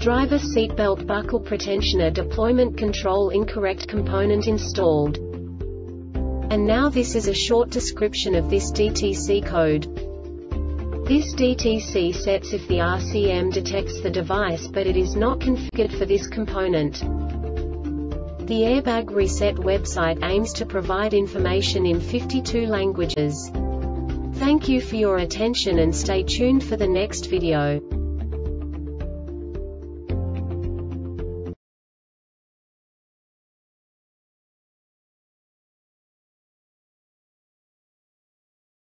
Driver seatbelt buckle pretensioner deployment control incorrect component installed. And now this is a short description of this DTC code. This DTC sets if the RCM detects the device but it is not configured for this component. The Airbag Reset website aims to provide information in 52 languages. Thank you for your attention and stay tuned for the next video.